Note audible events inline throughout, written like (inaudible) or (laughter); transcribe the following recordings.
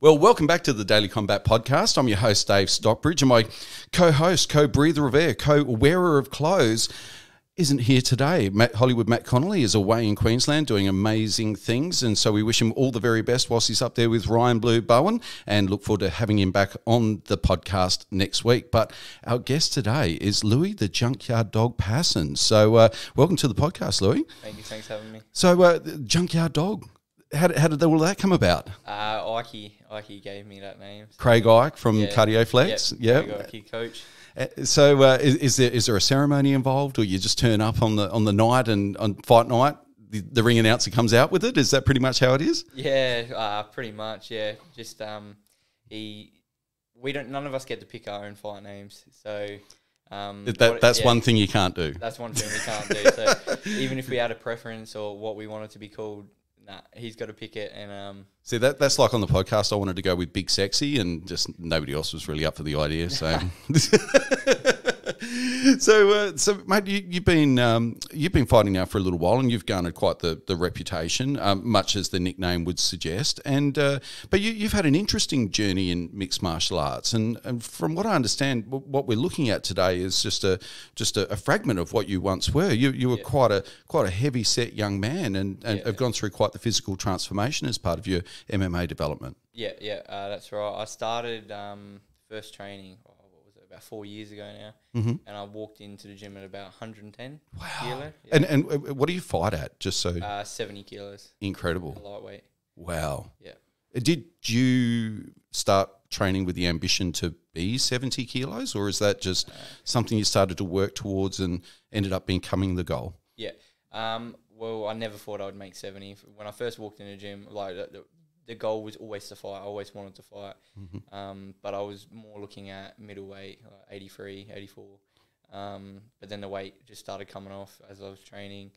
Well, welcome back to the Daily Combat Podcast. I'm your host, Dave Stockbridge, and my co host, co breather of air, co wearer of clothes isn't here today. Matt, Hollywood Matt Connelly is away in Queensland doing amazing things, and so we wish him all the very best whilst he's up there with Ryan Blue Bowen, and look forward to having him back on the podcast next week. But our guest today is Louis the Junkyard Dog Pasin. So, uh, welcome to the podcast, Louis. Thank you. Thanks for having me. So, uh, Junkyard Dog. How did, how did all that come about? Uh, Ike, Ike gave me that name. So Craig Ike from yeah. Cardio Flex. Yep, Yeah. Ike, coach. Uh, So uh, is, is there is there a ceremony involved, or you just turn up on the on the night and on fight night, the, the ring announcer comes out with it? Is that pretty much how it is? Yeah, uh, pretty much. Yeah, just um, he. We don't. None of us get to pick our own fight names, so. Um, That what- that's yeah, one thing you can't do. That's one thing we can't do. So (laughs) even if we had a preference or what we wanted to be called, nah, he's got to pick it. And um, See that that's like on the podcast. I wanted to go with Big Sexy, and just nobody else was really up for the idea. So, (laughs) (laughs) so, uh, so, mate, you, you've been um, you've been fighting now for a little while, and you've garnered quite the the reputation, um, much as the nickname would suggest. And uh, but you, you've had an interesting journey in mixed martial arts, and, and from what I understand, what we're looking at today is just a just a, a fragment of what you once were. You you were quite a quite a heavy set young man, and, and Yeah. have gone through quite the physical transformation as part of your MMA development. yeah, yeah, uh, that's right. I started um, first training. Oh, what was it? About four years ago now, Mm-hmm. and I walked into the gym at about 110 kilo. Yeah. And and uh, what do you fight at? Just so Uh, 70 kilos, incredible. lightweight. Wow. Yeah. Did you start training with the ambition to be 70 kilos, or is that just something you started to work towards and ended up becoming the goal? Yeah. Um, well, I never thought I would make 70. When I first walked in the gym, like the, goal was always to fight. I always wanted to fight. Um, but I was more looking at middleweight, like 83, 84. Um, but then the weight just started coming off as I was training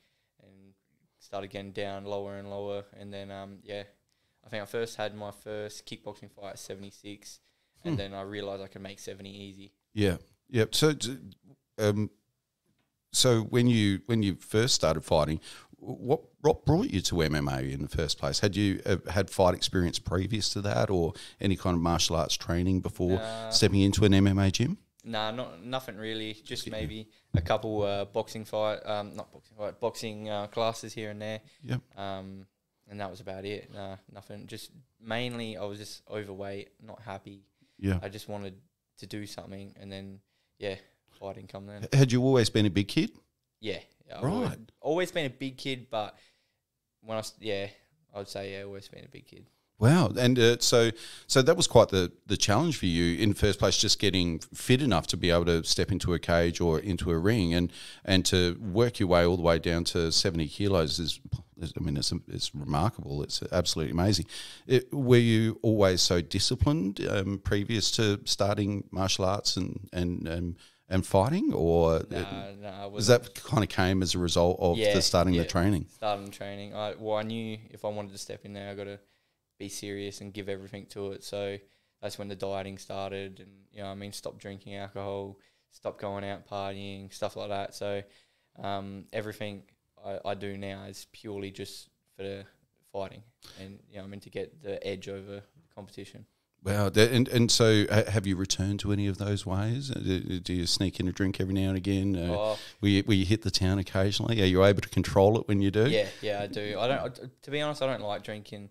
and started getting down lower and lower. And then, um, yeah, I think I first had my first kickboxing fight at 76. And then I realized I could make 70 easy. Yeah. Yep. So, um, so when you when you first started fighting, what what brought you to MMA in the first place? Had you uh, had fight experience previous to that, or any kind of martial arts training before Nah. stepping into an MMA gym? Nah, not nothing really. Just maybe a couple uh, boxing fight, um, not boxing fight, boxing uh, classes here and there. Yep. Um, and that was about it. Nah, nothing. Just mainly, I was just overweight, not happy. Yeah. I just wanted to do something, and then yeah, fighting come then. Had you always been a big kid? Yeah, yeah I've always, Right. always been a big kid, but when I s- yeah, I'd say yeah, always been a big kid. Wow, and uh, so so that was quite the the challenge for you in the first place, just getting fit enough to be able to step into a cage or into a ring, and and to work your way all the way down to seventy kilos is, is- I mean, it's it's remarkable. It's absolutely amazing. It, were you always so disciplined um, previous to starting martial arts and and and, and fighting, or Nah, nah, I was that kind of came as a result of Yeah, the starting yeah. the training? starting training. I well, I knew if I wanted to step in there, I got to be serious and give everything to it. So that's when the dieting started, and you know, I mean, stop drinking alcohol, stop going out partying, stuff like that. So um, everything I, I do now is purely just for the fighting, and you know, I mean, to get the edge over competition. Wow, and and so have you returned to any of those ways? Uh, Do, do you sneak in a drink every now and again? Uh, Oh, will, you, will you hit the town occasionally? Are you able to control it when you do? Yeah, yeah, I do. I don't. To be honest, I don't like drinking,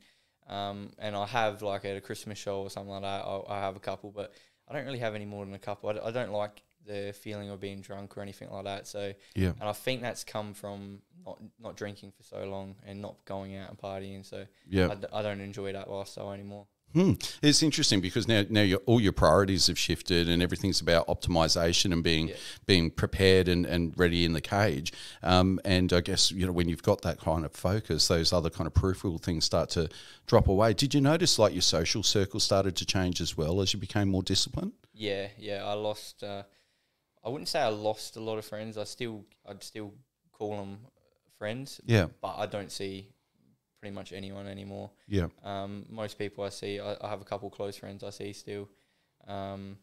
um, and I have like at a Christmas show or something like that. I, I have a couple, but I don't really have any more than a couple. I don't like the feeling of being drunk or anything like that. So, Yeah. and I think that's come from not not drinking for so long and not going out and partying. So, Yeah. I, d- I don't enjoy that lifestyle anymore. Hmm. It's interesting because now now your, all your priorities have shifted and everything's about optimization and being Yeah. being prepared and, and ready in the cage. Um, and I guess you know when you've got that kind of focus, those other kind of peripheral things start to drop away. Did you notice like your social circle started to change as well as you became more disciplined? Yeah, yeah. I lost. Uh, I wouldn't say I lost a lot of friends. I still, I'd still call them friends. Yeah. But I don't see pretty much anyone anymore. Yeah. Um, most people I see, I, I have a couple close friends I see still. Um,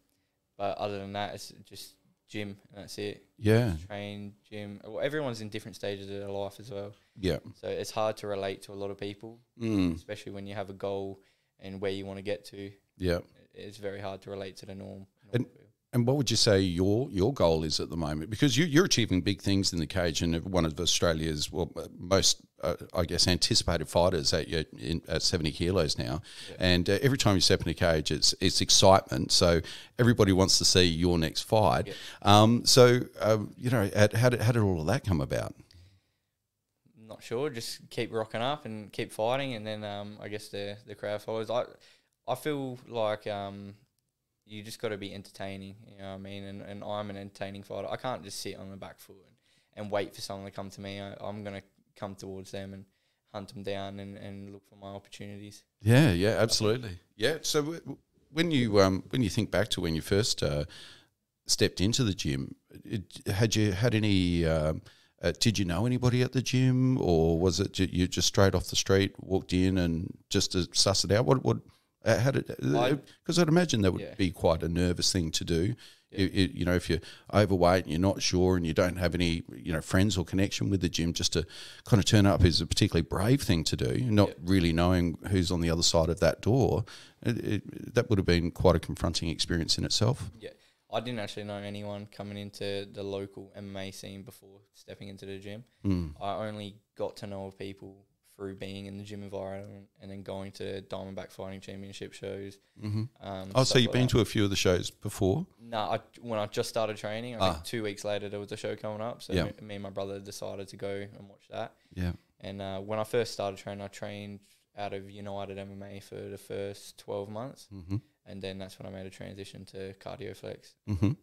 but other than that, it's just gym and that's it. Yeah. Train, gym. Well, everyone's in different stages of their life as well. Yeah. So it's hard to relate to a lot of people, Mm. especially when you have a goal and where you want to get to. Yeah. It's very hard to relate to the norm. And- And what would you say your your goal is at the moment? Because you, you're achieving big things in the cage, and one of Australia's well most uh, I guess anticipated fighters at in, at 70 kilos now. And uh, every time you step in a cage, it's it's excitement. So everybody wants to see your next fight. Yeah. Um, so uh, you know, at, how did how did all of that come about? not sure. Just keep rocking up and keep fighting, and then um, I guess the the crowd follows. I I feel like um, you just got to be entertaining. You know what I mean? And and I'm an entertaining fighter. I can't just sit on the back foot and, and wait for someone to come to me. I, I'm gonna come towards them and hunt them down and, and look for my opportunities. Yeah, yeah, absolutely. Yeah. So w- when you um, when you think back to when you first uh, stepped into the gym, it, had you had any? Um, uh, did you know anybody at the gym, or was it you just straight off the street walked in and just to suss it out? What what? Uh, how did? Because I'd imagine that would Yeah. be quite a nervous thing to do. Yeah. You, you, you know, if you're overweight and you're not sure and you don't have any, you know, friends or connection with the gym, just to kind of turn up is a particularly brave thing to do. Not Yeah. really knowing who's on the other side of that door, it, it, that would have been quite a confronting experience in itself. Yeah. I didn't actually know anyone coming into the local MMA scene before stepping into the gym. Mm. I only got to know people through being in the gym environment and then going to Diamondback Fighting Championship shows. hmm Um, Oh, so you've like been that. to a few of the shows before? No, I, when I just started training, I Ah. think two weeks later there was a show coming up. So Yeah. me, and my brother decided to go and watch that. Yeah. And uh, when I first started training, I trained out of United MMA for the first 12 months. hmm And then that's when I made a transition to CardioFlex. hmm Yeah.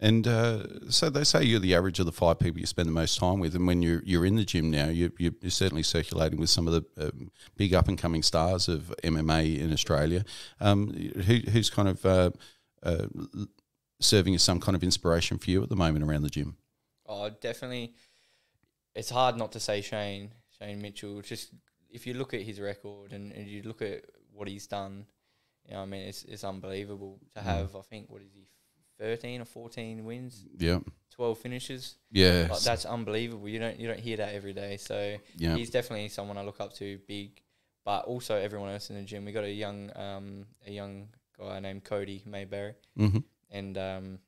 And uh, so they say you're the average of the five people you spend the most time with, and when you're you're in the gym now, you, you're certainly circulating with some of the um, big up and coming stars of MMA in Australia. Um, who, who's kind of uh, uh, serving as some kind of inspiration for you at the moment around the gym? Oh, definitely. It's hard not to say Shane, Shane Mitchell. Just if you look at his record and, and you look at what he's done, you know, I mean, it's it's unbelievable to Mm. have. I think what is he, thirteen or fourteen wins, Yeah, twelve finishes. yeah, Like, that's unbelievable. You don't you don't hear that every day. So yeah. he's definitely someone I look up to. Big, but also everyone else in the gym. We got a young um a young guy named Cody Mayberry hmm and um,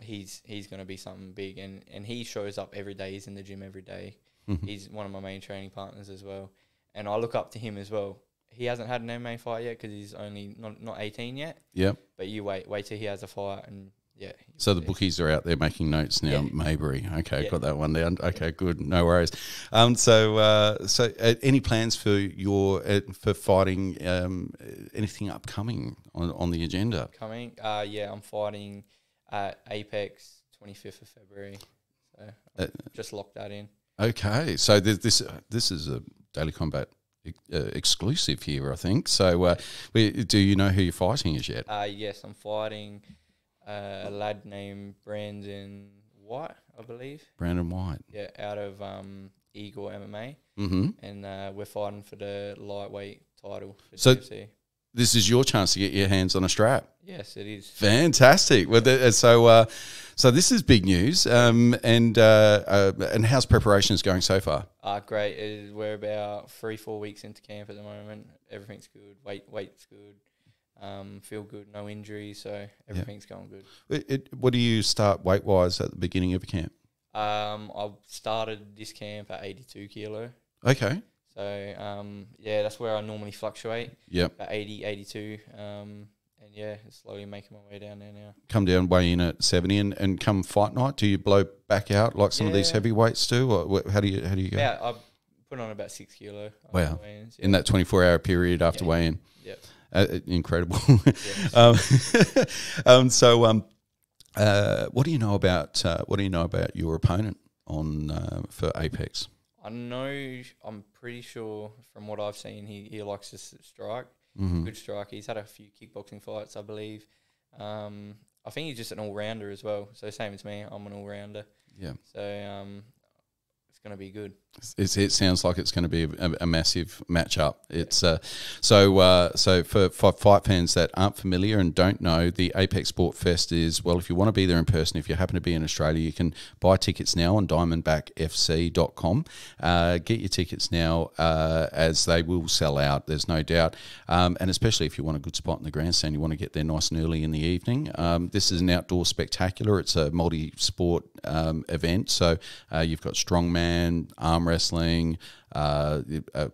he's he's going to be something big. And, and he shows up every day. He's in the gym every day. hmm He's one of my main training partners as well, and I look up to him as well. He hasn't had an MMA fight yet because he's only not not eighteen yet. Yeah. But you wait, wait till he has a fight, and yeah. So the bookies are out there making notes now. Yeah. Maybury. Okay, Yeah. got that one down. Okay, good. No worries. Um, so, uh, so uh, any plans for your uh, for fighting? Um, anything upcoming on on the agenda? coming. Uh, yeah, I'm fighting at Apex twenty fifth of February. So Uh, just locked that in. Okay, so this this, this is a daily combat uh, exclusive here, I think. So, uh, we, do you know who you're fighting as yet? Uh, yes, I'm fighting uh, a lad named Brandon White, I believe. Brandon White. Yeah, out of um, Eagle MMA, hmm and uh, we're fighting for the lightweight title. For So-. This is your chance to get your hands on a strap. yes, it is. Fantastic. Well, th- so uh, so this is big news. Um, and uh, uh, and how's preparations going so far? Uh, great. Is, we're about three, four weeks into camp at the moment. Everything's good. Weight, weight's good. Um, feel good. No injuries, so everything's going good. It, it, what do you start weight wise at the beginning of a camp? Um, I started this camp at 82 kilo. Okay. So um, yeah, that's where I normally fluctuate. Yeah. At 80, 82. Um, and yeah, slowly making my way down there now. Come down, weigh in at seventy, and, and come fight night. Do you blow back out like some of these heavyweights do? Or how do you how do you go Yeah, I put on about six kilo. Wow. weigh-ins, in that twenty four hour period after Yeah. weigh in? Yeah. Uh, incredible. (laughs) Um, (laughs) um, so, um, uh, what do you know about uh, what do you know about your opponent on uh, for Apex? I know. I'm pretty sure from what I've seen, he, he likes to strike. Mm-hmm. Good striker. He's had a few kickboxing fights, I believe. Um, I think he's just an all rounder as well. So same as me, I'm an all rounder. Yeah. So um, it's going to be good. It's, it sounds like it's going to be a, a massive matchup. It's uh, so uh, so for, for fight fans that aren't familiar and don't know, the Apex Sport Fest is well. If you want to be there in person, if you happen to be in Australia, you can buy tickets now on DiamondbackFC.com. Uh, get your tickets now, uh, as they will sell out. There's no doubt, um, and especially if you want a good spot in the grandstand, you want to get there nice and early in the evening. Um, this is an outdoor spectacular. It's a multi-sport um, event, so uh, you've got strongman, arm wrestling, uh, uh,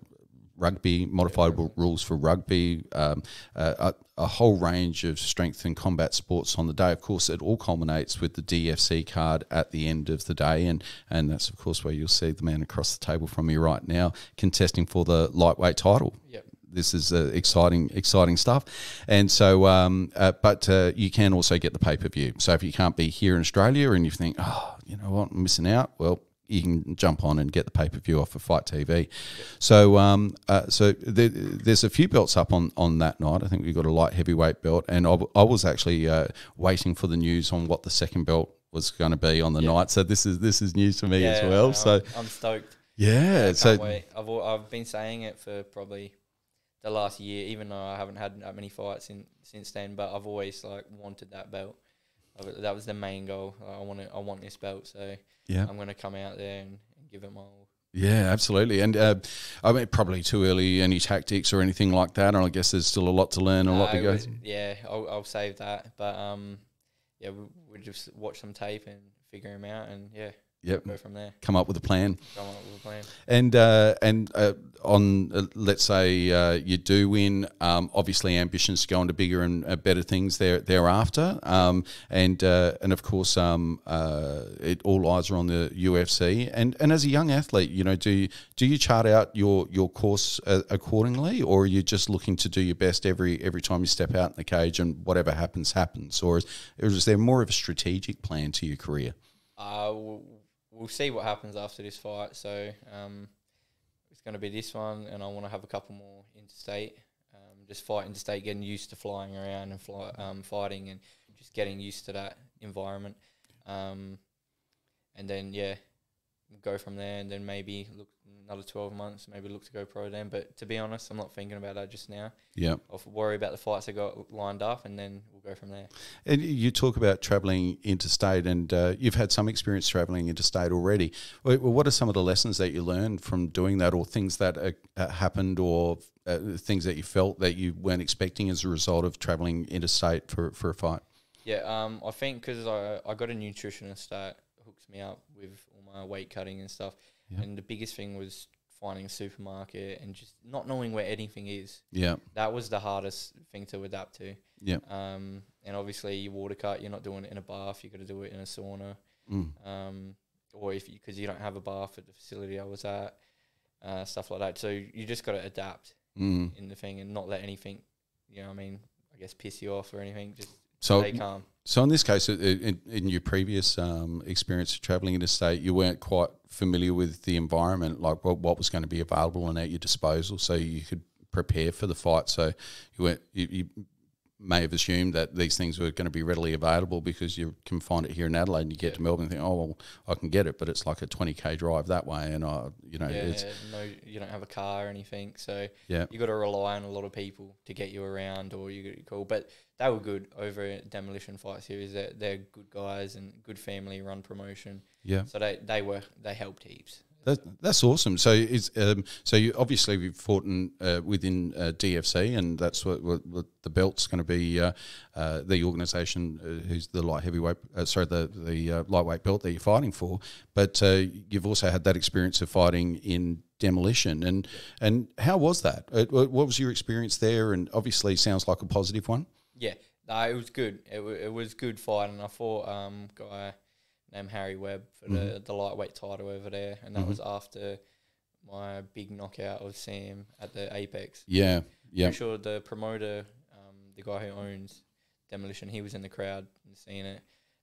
rugby, modified rules for rugby, um, uh, a, a, whole range of strength and combat sports on the day. Of course, it all culminates with the DFC card at the end of the day, and and that's of course where you'll see the man across the table from me right now contesting for the lightweight title. Yep. This is uh, exciting, exciting stuff, and so. Um, uh, but uh, you can also get the pay per view. So if you can't be here in Australia and you think, oh, you know what, I'm missing out. Well, you can jump on and get the pay per view off of Fight TV. So, um, uh, so there, there's a few belts up on, on that night. I think we got a light heavyweight belt, and I, I was actually uh, waiting for the news on what the second belt was going to be on the night. So this is this is news to me Yeah, as well. no, so I'm stoked. yeah, so wait. I've I've been saying it for probably the last year, even though I haven't had that many fights in, since then. But I've always like wanted that belt. That was the main goal. I want it. I want this belt. So yeah, I'm gonna come out there and, and give it my all. yeah, absolutely. And uh, I mean, probably too early any tactics or anything like that. And I guess there's still a lot to learn, a lot to go. yeah, I'll, I'll save that. But um, yeah, we we just watch some tape and figure him out, and yeah, Yep, go from there. come up with a plan. Come up with a plan. And uh, and uh, on uh, let's say uh, you do win, um, obviously ambitions to go into bigger and uh, better things there thereafter. Um, and uh, and of course, um, uh, it all eyes are on the UFC. And and as a young athlete, you know, do you, do you chart out your your course uh, accordingly, or are you just looking to do your best every every time you step out in the cage and whatever happens happens, or is, or is there more of a strategic plan to your career? Uh, we'll, see what happens after this fight. So um, it's going to be this one, and I want to have a couple more interstate. Um, just fight interstate, getting used to flying around and fly, um, fighting, and just getting used to that environment. Um, and then yeah, go from there, and then maybe look another twelve months, maybe look to go pro then. But to be honest, I'm not thinking about that just now. Yeah. I'll worry about the fights I got lined up, and then we'll go from there. And you talk about travelling interstate, and uh, you've had some experience travelling interstate already. Wh- What are some of the lessons that you learned from doing that, or things that uh, uh, happened, or uh, things that you felt that you weren't expecting as a result of travelling interstate for, for a fight? Yeah, um, I think because I, I got a nutritionist that hooks me up with my weight cutting and stuff. Yeah. And the biggest thing was finding a supermarket and just not knowing where anything is. Yeah, That was the hardest thing to adapt to. yeah, Um, and obviously, you water cut, you're not doing it in a bath, you got to do it in a sauna. mm. Um, or if you, because you don't have a bath at the facility I was at, uh, stuff like that. So you just got to adapt Mm. in the thing and not let anything, you know, what I mean, I guess piss you off or anything. Just So, stay calm. so in this case, in, in your previous um, experience of travelling interstate, you weren't quite familiar with the environment, like what, what was going to be available and at your disposal, so you could prepare for the fight. So you weren't you, you may have assumed that these things were going to be readily available because you can find it here in Adelaide and you get to Melbourne and think, oh, well, I can get it, but it's like a 20k drive that way. And, I, you know, yeah, it's, no, you don't have a car or anything, so yeah, you got to rely on a lot of people to get you around, or you get call. But they were good over Demolition Fight Series. They're, they're good guys and good family run promotion, yeah. so they they were they helped heaps. That, that's awesome. So um, so you obviously we've fought in, uh, within uh, DFC, and that's what, what, what the belt's going to be. Uh, uh, the organisation uh, who's the light heavyweight, uh, sorry, the the lightweight belt that you're fighting for. But you've also had that experience of fighting in demolition, and and how was that? What was your experience there? And obviously, sounds like a positive one. Yeah, no, it was good. It, w- it was good fight, and I fought um guy named Harry Webb for the, the lightweight title over there, and that Mhm. was after my big knockout of Sam at the Apex. Yeah, yeah. I'm sure the promoter, um, the guy who owns Demolition, he was in the crowd and seeing it.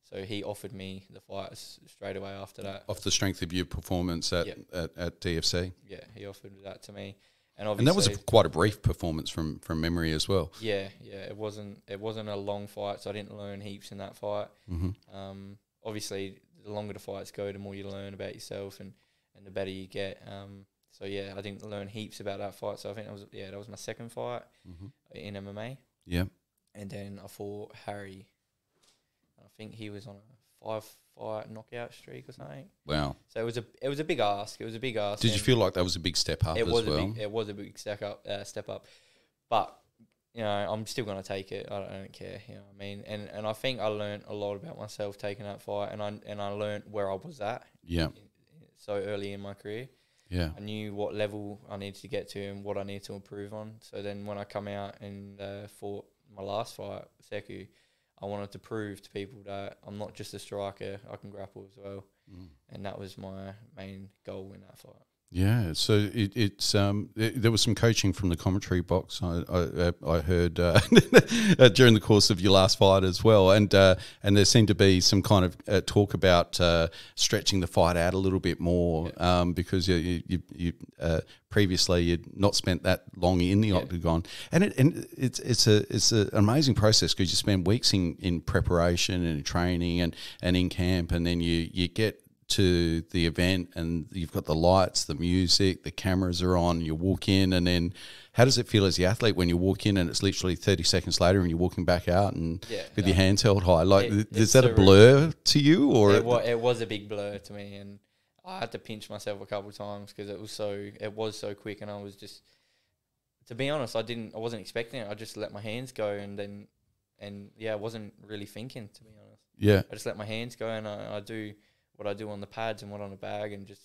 So he offered me the fight straight away after that. off the strength of your performance at Yep. at, at DFC, Yeah, he offered that to me, and obviously, and that was a, quite a brief performance from from memory as well. yeah, yeah. It wasn't it wasn't a long fight, so I didn't learn heaps in that fight. hmm Um, obviously, the longer the fights go, the more you learn about yourself and, and the better you get. Um, so yeah, I didn't learn heaps about that fight. So I think that was yeah, that was my second fight Mm-hmm. in MMA, Yeah. and then I fought Harry. I think he was on a five fight knockout streak or something. Wow. So it was a it was a big ask. It was a big ask. Did you feel like that was a big step up it as was well? a big it was a big step up uh, step up, but you know I'm still gonna take it. I don't, I don't care. You know what I mean? And and I think I learned a lot about myself taking that fight, and I and I learned where I was at yeah. so early in my career. Yeah. I knew what level I needed to get to and what I needed to improve on. So then when I come out and uh, fought my last fight, Seku, I wanted to prove to people that I'm not just a striker, I can grapple as well. Mm. And that was my main goal in that fight. Yeah, so it, it's um, it, there was some coaching from the commentary box. I I, I heard (laughs) uh, during the course of your last fight as well, and uh, and there seemed to be some kind of uh, talk about uh, stretching the fight out a little bit more um, because you you, you, you uh, previously you'd not spent that long in the octagon, and it and it's it's a it's an amazing process because you spend weeks in, in preparation and training and, and in camp, and then you you get to the event and you've got the lights, the music, the cameras are on, you walk in and then how does it feel as the athlete when you walk in and it's literally 30 seconds later and you're walking back out and Yeah, with no. your hands held high? Like, It- is that a blur to you or? it, was, it was a big blur to me, and I had to pinch myself a couple of times because it was so it was so quick, and I was just, to be honest, I didn't, I wasn't expecting it. I just let my hands go, and then, and yeah, I wasn't really thinking to be honest. yeah. I just let my hands go, and I, I do what I do on the pads and what on the bag, and just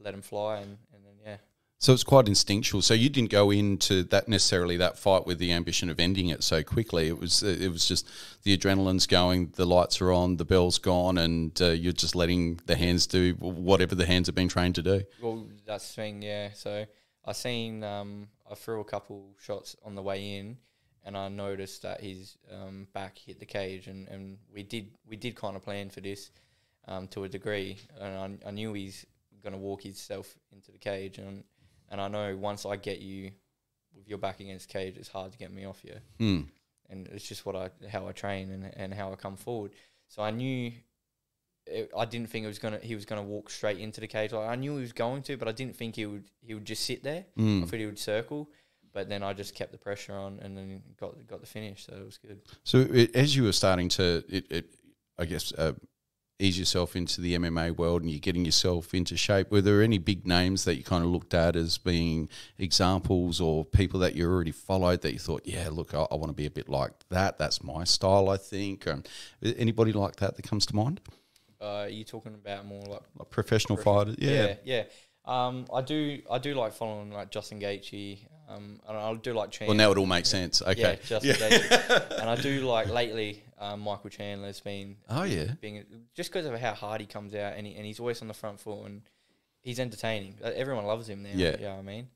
let them fly, and, and then yeah, So it's quite instinctual. So you didn't go into that necessarily that fight with the ambition of ending it so quickly. It was it was just the adrenaline's going, the lights are on, the bell's gone, and uh, you're just letting the hands do whatever the hands have been trained to do. Well, that's the thing, yeah. So I seen um, I threw a couple shots on the way in, and I noticed that his um, back hit the cage, and, and we did we did kind of plan for this um, to a degree, and I, I knew he's gonna walk himself into the cage, and and I know once I get you with your back against the cage, it's hard to get me off you Hmm. and it's just what I how I train and and how I come forward. So I knew it, I didn't think it was gonna he was gonna walk straight into the cage. Like I knew he was going to, but I didn't think he would he would just sit there. Mm. I thought he would circle, but then I just kept the pressure on and then got got the finish. So it was good. So it, as you were starting to, it, it, I guess, uh, ease yourself into the MMA world and you're getting yourself into shape, were there any big names that you kind of looked at as being examples or people that you already followed that you thought, yeah, look, I, I want to be a bit like that. That's my style, I think. Um, anybody like that that comes to mind? Uh, are you talking about more like Like professional Professional. fighters? Yeah. yeah, yeah. Um, I do I do like following like Justin Gaethje. Um, and I do like Chan. Well, now it all makes sense. Okay. Yeah, Justin Gaethje. (laughs) and I do like lately um, Michael Chandler's been Oh, yeah. being just because of how hard he comes out and he, and he's always on the front foot and he's entertaining. Uh, Everyone loves him now. Yeah. yeah. I mean,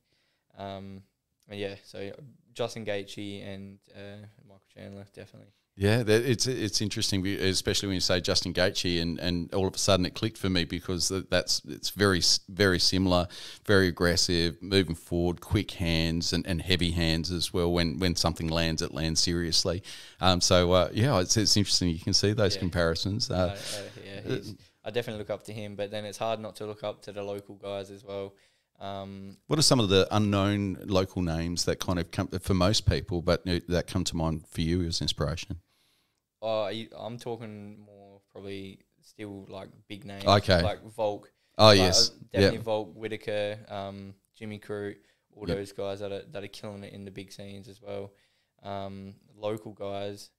um, and yeah. So Justin Gaethje and uh, Michael Chandler definitely. Yeah, that, it's it's interesting, especially when you say Justin Gaethje, and, and all of a sudden it clicked for me because that's it's very very similar, very aggressive, moving forward, quick hands and, and heavy hands as well. When when something lands, it lands seriously. Um, so uh, yeah, it's it's interesting. You can see those Yeah. comparisons. Uh, Uh, uh, yeah, I definitely look up to him, but then it's hard not to look up to the local guys as well. Um, what are some of the unknown local names that kind of come for most people, but uh, that come to mind for you as inspiration? Uh, I'm talking more probably still like big names. Okay. Like Volk. Oh Like, yes, definitely yeah, Volk, Whittaker, um, Jimmy Crute, all Yep. those guys that are that are killing it in the big scenes as well. Um, local guys,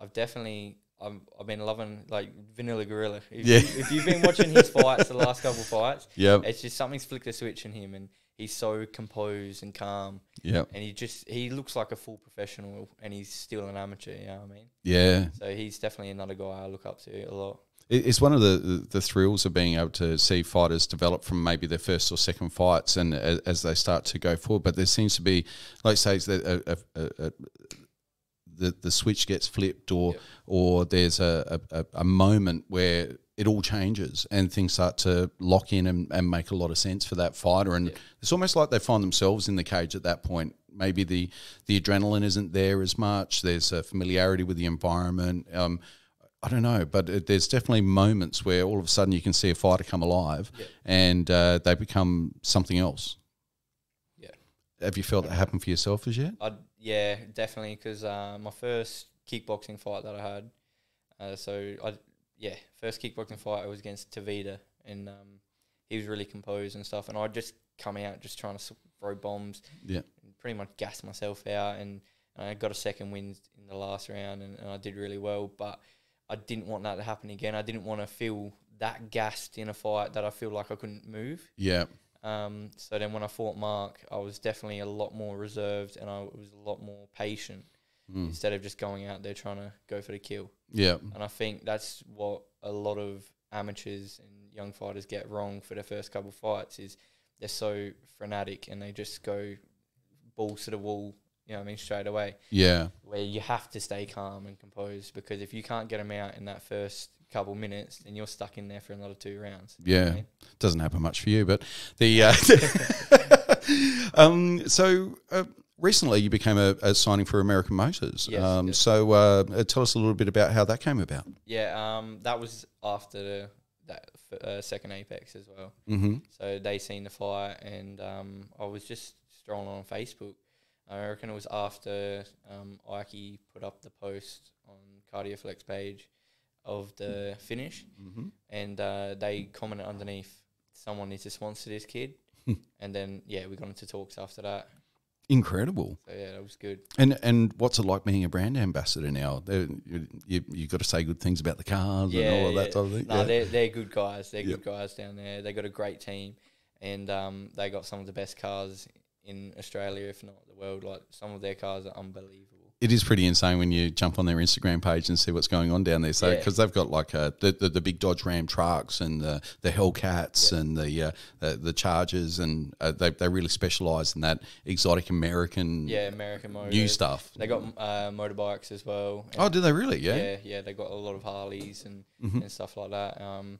I've definitely I've, I've been loving like Vanilla Gorilla. If, Yeah. you, if you've been watching his fights, the last couple of (laughs) fights, yeah, it's just something's flicked a switch in him, and he's so composed and calm, yeah, and he just he looks like a full professional, and he's still an amateur. You know what I mean? yeah. So he's definitely another guy I look up to a lot. It's one of the, the, thrills of being able to see fighters develop from maybe their first or second fights and as, as they start to go forward. But there seems to be, like say, that a, a, a, the the switch gets flipped or Yep. or there's a, a- a moment where it all changes and things start to lock in and, and make a lot of sense for that fighter. And it's almost like they find themselves in the cage at that point. Maybe the, the adrenaline isn't there as much. There's a familiarity with the environment. Um, I don't know, but it, there's definitely moments where all of a sudden you can see a fighter come alive Yeah. and uh, they become something else. Yeah. Have you felt that happen for yourself as yet? I yeah, definitely because uh, my first kickboxing fight that I had, uh, so I yeah, first kickboxing fight I was against Tavita, and um, he was really composed and stuff, and I just come out just trying to throw bombs, Yeah. and pretty much gas myself out, and, and I got a second win in the last round, and, and I did really well, but I didn't want that to happen again. I didn't want to feel that gassed in a fight that I feel like I couldn't move. Yeah. Um, so then when I fought Mark, I was definitely a lot more reserved and I was a lot more patient Mm. instead of just going out there trying to go for the kill. Yeah. And I think that's what a lot of amateurs and young fighters get wrong for their first couple of fights is they're so frenetic and they just go balls to the wall, you know what I mean, straight away. Yeah. Where you have to stay calm and composed because if you can't get them out in that first couple minutes, then you're stuck in there for another two rounds. You know I Yeah. mean? Doesn't happen much for you, but the. Uh, (laughs) (laughs) (laughs) um, so uh, recently you became a, a signing for American Motors. Yes, um, yes. So uh, uh, tell us a little bit about how that came about. Yeah, um, that was after the, that uh, second Apex as well. Mm-hmm. So they seen the fight, and um, I was just strolling on Facebook. I reckon it was after um, Ike put up the post on Cardioflex page of the finish, Mm-hmm. and uh, they commented underneath, "Someone needs to sponsor this kid." (laughs) And then yeah, we got into talks after that. Incredible. So yeah, that was good. And and what's it like being a brand ambassador now? They're- You you, you got to say good things about the cars and all of that type of thing. No, yeah. they're they're good guys. They're Yep. good guys down there. They got a great team, and um, they got some of the best cars in Australia, if not the world. Like some of their cars are unbelievable. It is pretty insane when you jump on their Instagram page and see what's going on down there. So Yeah. because they've got like uh, the, the the big Dodge Ram trucks and the the Hellcats Yeah. and the uh, the, the Chargers and uh, they they really specialise in that exotic American Yeah, American motors. new stuff. They got uh, motorbikes as well. Oh, do they really? yeah. Yeah. yeah, yeah. They got a lot of Harleys and, Mhm. and stuff like that. Um,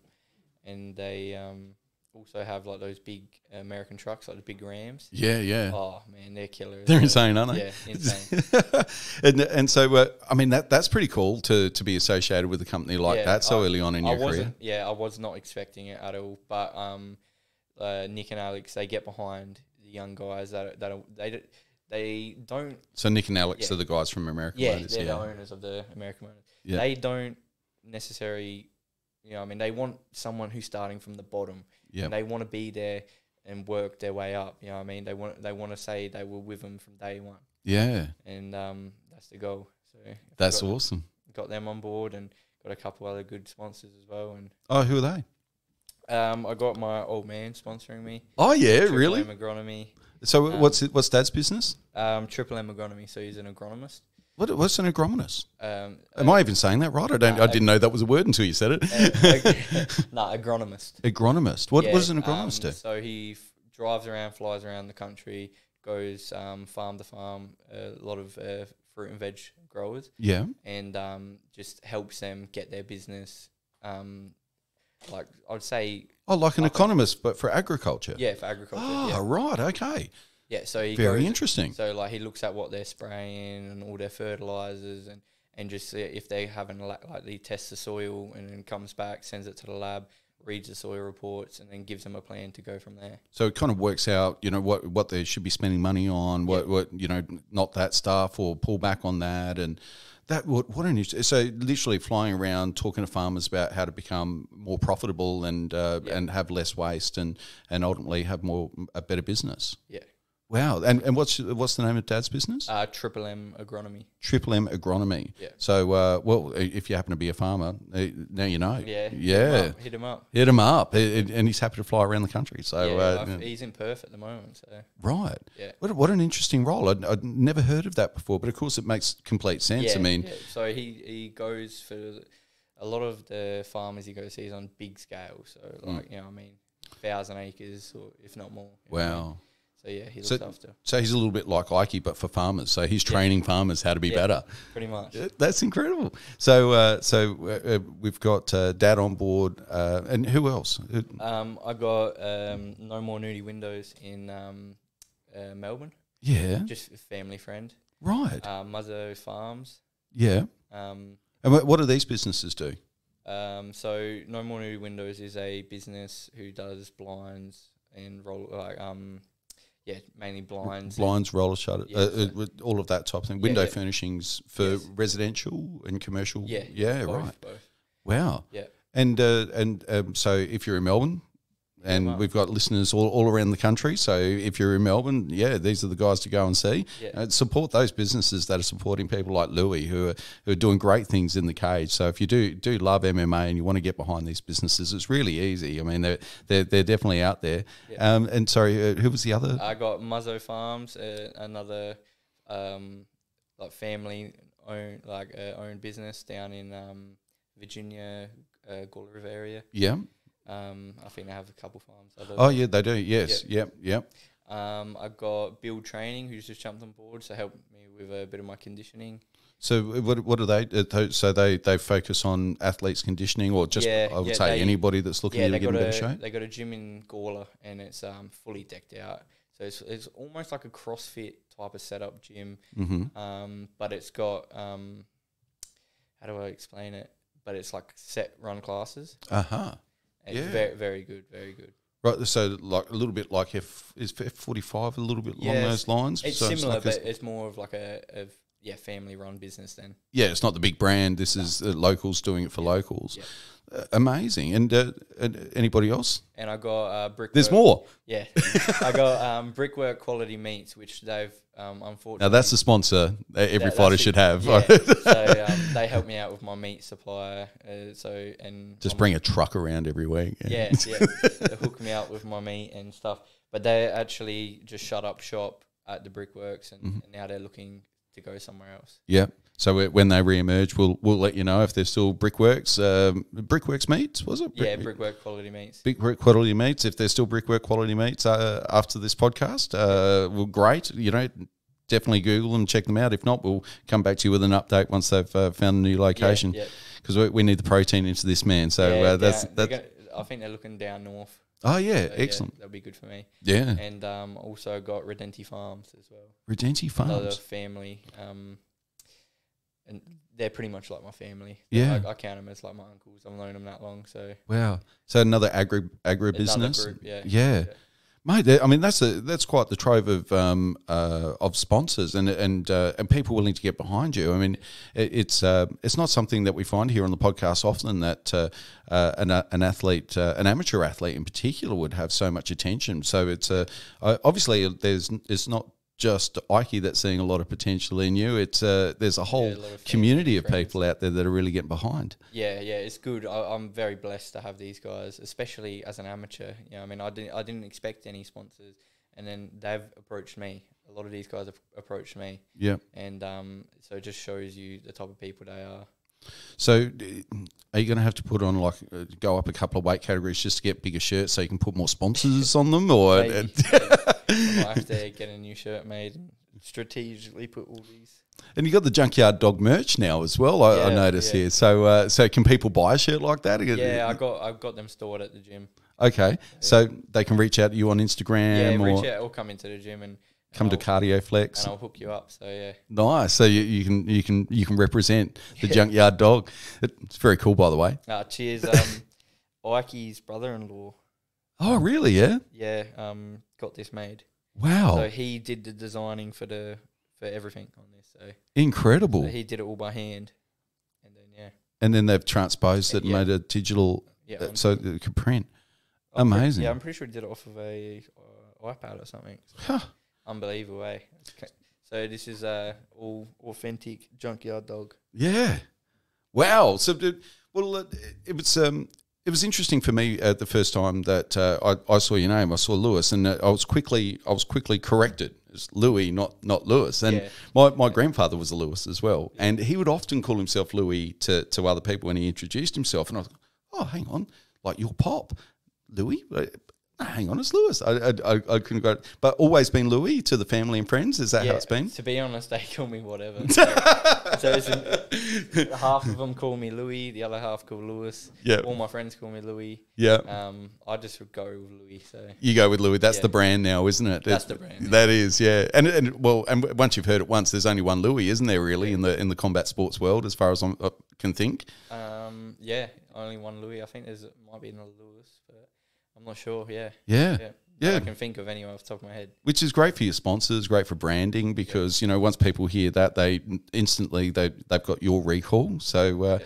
and they um also have like those big American trucks, like the big Rams. Yeah, yeah. Oh man, they're killer. They're insane, aren't they? Yeah, (laughs) insane. and and so uh, I mean that that's pretty cool to to be associated with a company like Yeah, that so I- early on in I your career. wasn't. Yeah, I was not expecting it at all. But um, uh, Nick and Alex, they get behind the young guys that that they they don't. So Nick and Alex Yeah. are the guys from American Yeah, Motors. they're Yeah, the owners of the American Motors. Yeah. They don't necessarily, you know, I mean, they want someone who's starting from the bottom. Yeah, And they want to be there and work their way up. You know, what I mean, they want they want to say they were with them from day one, yeah. and um, that's the goal. So That's got, awesome. got them on board and got a couple other good sponsors as well. And Oh, who are they? um, I got my old man sponsoring me. Oh yeah, Triple really? M agronomy. So Um, what's it, what's Dad's business? Um, Triple M agronomy. So he's an agronomist. What, what's an agronomist? Um, Am I even saying that right? I don't. uh, I didn't know that was a word until you said it. (laughs) (laughs) no, agronomist. agronomist. What, Yeah, what does an agronomist um, do? So he f- drives around, flies around the country, goes um, farm to farm, a lot of uh, fruit and veg growers, Yeah. and um, just helps them get their business. Um, like I'd say, Oh, like an Like a- economist, but for agriculture. yeah, for agriculture. Oh, yeah. right. Okay. Yeah, so he Very goes, interesting. So like he looks at what they're spraying and all their fertilizers and and just see if they haven't like he tests the soil and then comes back, sends it to the lab, reads the soil reports, and then gives them a plan to go from there. So it kind of works out, you know, what what they should be spending money on, what Yeah. what you know, not that stuff, or pull back on that, and that what what an so literally flying around talking to farmers about how to become more profitable and uh, Yeah. and have less waste and and ultimately have more a better business. Yeah. Wow, and and what's what's the name of Dad's business? Uh, Triple M agronomy. Triple M Agronomy. Yeah. So, uh, well, if you happen to be a farmer, uh, now you know. Yeah. Yeah. Hit him up. Hit him up, It- it- and he's happy to fly around the country. So, yeah, uh, yeah. he's in Perth at the moment. So right. yeah. What, what an interesting role. I'd, I'd never heard of that before, but of course it makes complete sense. yeah, I mean, yeah. so he he goes for a lot of the farmers he goes to. He's on big scale. So Mm. like you know, I mean, thousand acres or if not more. you know what I mean? wow. So yeah, he looks So- after So he's a little bit like Ike, but for farmers. So he's Yeah. training farmers how to be Yeah. better. pretty much. That's incredible. So, uh, so uh, uh, we've got uh, Dad on board, uh, and who else? Um, I got um, no more nudie windows in um, uh, Melbourne. Yeah, Just a family friend. right. Uh, Muzzo Farms. Yeah. Um, And what, what do these businesses do? Um, so No More Nudie Windows is a business who does blinds and roll like um, yeah, mainly blinds. Blinds, roller shutter, Yeah, uh, so- uh, all of that type of thing. Window yeah. furnishings for Yes. residential and commercial. Yeah, yeah, both, right. Both. Wow. Yeah. And uh, and um, so if you're in Melbourne, and wow. we've got listeners all, all around the country. So if you're in Melbourne, yeah, these are the guys to go and see. Yeah. Uh, support those businesses that are supporting people like Louis, who are who are doing great things in the cage. So if you do do love MMA and you want to get behind these businesses, it's really easy. I mean, they're they're, they're definitely out there. Yeah. Um, and sorry, uh, who was the other? I got Muzzo Farms, uh, another um, like family owned like uh, owned business down in um, Virginia, uh, Gawler River area. yeah. Um, I think they have a couple farms. Oh yeah, they do. Yes. Yep. Yep. Um, I got Bill Training, who's just jumped on board, so helped me with a bit of my conditioning. So what what do they? uh, So they they focus on athletes conditioning, or just Yeah, I would yeah, say they- anybody that's looking yeah, to in got better shape. they got a gym in Gawler, and it's um, fully decked out. So it's it's almost like a CrossFit type of setup gym, Mm-hmm. um, but it's got um, how do I explain it? But it's like set run classes. Uh huh. And Yeah. very very good, very good. Right. So like a little bit like F is F forty five a little bit along Yes, those lines. It's So similar, like but it's more of like a of yeah family run business then. yeah, it's not the big brand. This is uh, locals doing it for Yeah. locals. Yeah. Uh, amazing. And, uh, and anybody else? And I got uh, brickwork. There's more. Yeah, I got um, brickwork quality meats, which they've um, unfortunately. Now that's the sponsor that every That- fighter should have. Yeah, (laughs) so um, they help me out with my meat supplier. Uh, so and Just my- bring a truck around every week. Yeah, yeah. (laughs) they hook me up with my meat and stuff. But they actually just shut up shop at the brickworks, and, Mm-hmm. and now they're looking to go somewhere else. Yeah. So when they re-emerge, we'll we'll let you know if they're still Brickworks. Um, Brickworks meats was it? yeah, brickwork quality meats. Brickwork quality meats. If they're still Brickwork quality meats uh, after this podcast, uh, well, great. You know, definitely Google them, check them out. If not, we'll come back to you with an update once they've uh, found a new location Yeah, because we, we need the protein into this man. So yeah, uh, that's down- that's. gonna- I think they're looking down north. Oh yeah, So, excellent. that'll be good for me. Yeah, And um, also got Redenti Farms as well. Redenti Another Farms. family. Um, and they're pretty much like my family. Yeah. I, I count them as like my uncles. I've known them that long, so Wow. So another agri agri another business. group, yeah, Yeah. Mate, I mean that's a that's quite the trove of um, uh, of sponsors and and uh, and people willing to get behind you. I mean, it, it's uh, it's not something that we find here on the podcast often that uh, uh, an an athlete, uh, an amateur athlete in particular, would have so much attention. So it's uh, obviously there's it's not just Ike that's seeing a lot of potential in you. It's uh, there's a whole a lot of community of people out there that are really getting behind. Yeah, yeah, it's good. I, I'm very blessed to have these guys, especially as an amateur. You know, I mean, I didn't, I didn't expect any sponsors, and then they've approached me. A lot of these guys have approached me, Yeah. and um, so it just shows you the type of people they are. So, are you going to have to put on like uh, go up a couple of weight categories just to get bigger shirts so you can put more sponsors on them, or yeah. I have to get a new shirt made and strategically put all these. and you got the junkyard dog merch now as well. I, I Yeah, noticed yeah. here. So, uh, so can people buy a shirt like that? Yeah, I got, I've got them stored at the gym. Okay, so they can reach out to you on Instagram Yeah, or reach out or come into the gym and come to and Cardio Flex. And I'll hook you up. So yeah, Nice. So you, you can you can you can represent the junkyard dog. It's very cool, by the way. uh, cheers. (laughs) Um, Ike's brother-in-law, Oh, really? Yeah. yeah, um, got this made. Wow. So he did the designing for the for everything on this. So, Incredible. so he did it all by hand, and then yeah, and then they've transposed it and Yeah. made a digital yeah. uh, so it could print. I'm amazing. yeah, I'm pretty sure he did it off of a uh, iPad or something. Huh. Unbelievable, eh? So this is uh, all authentic junkyard dog. Yeah. Wow. So, well, it, it was um, it was interesting for me uh, the first time that uh, I, I saw your name. I saw Lewis, and uh, I was quickly I was quickly corrected. It's Louis, not not Lewis. And Yeah. my, my grandfather was a Lewis as well, and he would often call himself Louis to, to other people when he introduced himself. And I was, oh, hang on, like your pop, Louis. Hang on, it's Lewis. I, I, I, couldn't go, but always been Louis to the family and friends. Is that how it's been? To be honest, they call me whatever. (laughs) So, so half of them call me Louis, the other half call Lewis. Yeah. All my friends call me Louis. Yeah. Um, I just go with Louis. So You go with Louis. That's Yeah. the brand now, isn't it? That's It- the brand, That is, yeah. And and well, and once you've heard it once, there's only one Louis, isn't there? Really, in the in the combat sports world, as far as I uh, can think. um, yeah, only one Louis. I think there's might be another Lewis, but I'm not sure. Yeah. Yeah. Yeah. Yeah. I can think of anyway off the top of my head. Which is great for your sponsors, great for branding because you know once people hear that they instantly they they've got your recall, so uh,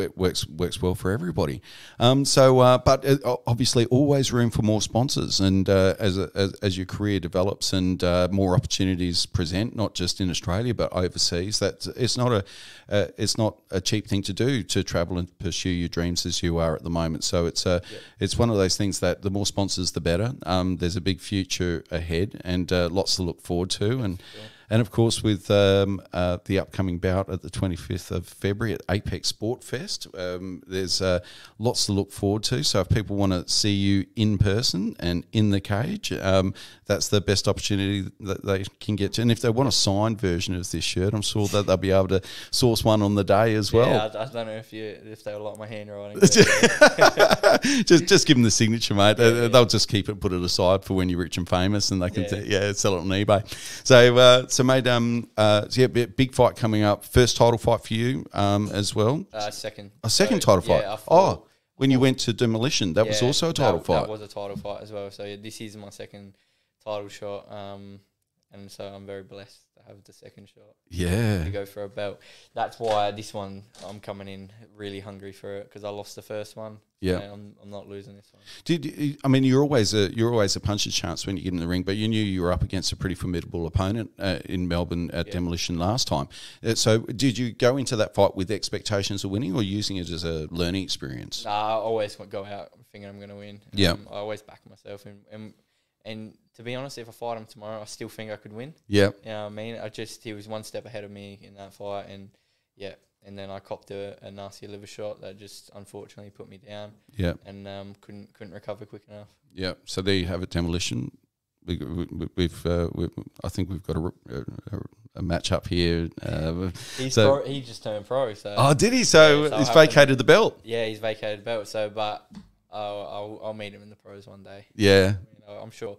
it works works well for everybody. Um, so, uh, but uh, obviously, always room for more sponsors, and uh, as, as as your career develops and uh, more opportunities present, not just in Australia but overseas, that it's not a uh, it's not a cheap thing to do to travel and pursue your dreams as you are at the moment. So it's uh, it's one of those things that the more sponsors, the better. Um, there's a big future ahead and uh, lots to look forward to, and and of course with um, uh, the upcoming bout at the 25th of February at Apex Sport Fest, um, there's uh, lots to look forward to. So if people want to see you in person and in the cage, um, that's the best opportunity that they can get to. And if they want a signed version of this shirt, I'm sure that they'll be able to source one on the day as well. yeah, I, I don't know if you if they like my handwriting. (laughs) just just give them the signature, mate. Uh, They'll just keep it, put it aside for when you're rich and famous, and they can Yeah. yeah, sell it on eBay. So uh, so mate, um, uh, so yeah, big fight coming up. First title fight for you um, as well. uh, second. A second So, title fight. Yeah, I oh, when you went to demolition, that was also a title that, fight. That was a title fight as well. So yeah, this is my second title shot. Um, and so I'm very blessed to have the second shot yeah, to go for a belt. That's why this one I'm coming in really hungry for it because I lost the first one. Yeah. I'm, I'm not losing this one. Did you- I mean you're always a you're always a puncher's chance when you get in the ring, but you knew you were up against a pretty formidable opponent uh, in Melbourne at Yeah. Demolition last time. Uh, so did you go into that fight with expectations of winning, or using it as a learning experience? Nah, I always go out thinking I'm going to win. Yeah. Um, I always back myself, and, and and to be honest, if I fight him tomorrow, I still think I could win. Yeah, You know what I mean? I just he was one step ahead of me in that fight, and yeah, and then I copped a, a nasty liver shot that just unfortunately put me down, yeah, and um, couldn't couldn't recover quick enough. yeah. So there you have it, Demolition. We, we, we've, uh, we, I think we've got a, a, a match up here. Uh, He's So- pro, he just turned pro, so oh, did he? So Yeah, so he's vacated the belt. yeah, he's vacated the belt. So, but I'll, I'll I'll meet him in the pros one day. Yeah, You know, I'm sure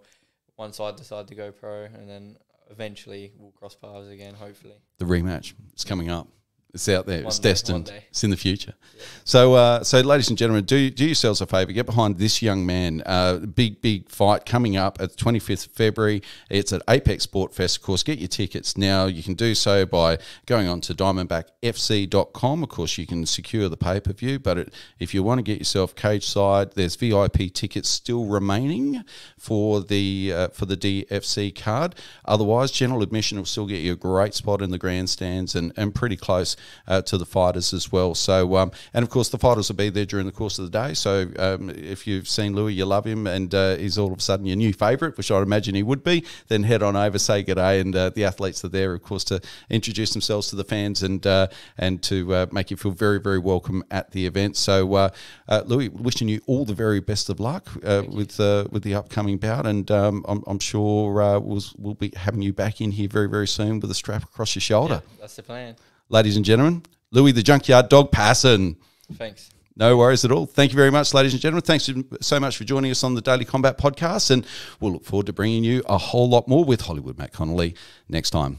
once I decide to go pro, and then eventually we'll cross paths again. Hopefully, the rematch is coming up. It's out there. it's day, destined. It's in the future. So, uh, so ladies and gentlemen, do do yourselves a favour. Get behind this young man. Uh, big big fight coming up at the twenty fifth of February. It's at Apex Sport Fest. Of course, get your tickets now. You can do so by going on to diamondbackfc.com. Of course, you can secure the pay per view. But it, if you want to get yourself cage side, there's VIP tickets still remaining for the uh, for the DFC card. Otherwise, general admission will still get you a great spot in the grandstands and, and pretty close uh, to the fighters as well. So, um, and of course, the fighters will be there during the course of the day. So, um, if you've seen Louis, you love him, and uh, he's all of a sudden your new favourite, which I'd imagine he would be, then head on over, say good day, and uh, the athletes are there, of course, to introduce themselves to the fans and uh, and to uh, make you feel very, very welcome at the event. So, uh, uh, Louis, wishing you all the very best of luck uh, with uh, with the upcoming bout, and um, I'm, I'm sure uh, we'll, we'll be having you back in here very, very soon with a strap across your shoulder. that's the plan. Ladies and gentlemen, Louis the Junkyard Dog Pasin. Thanks. No worries at all. Thank you very much, ladies and gentlemen. Thanks so much for joining us on the Daily Combat Podcast, and we'll look forward to bringing you a whole lot more with Hollywood Matt Connelly next time.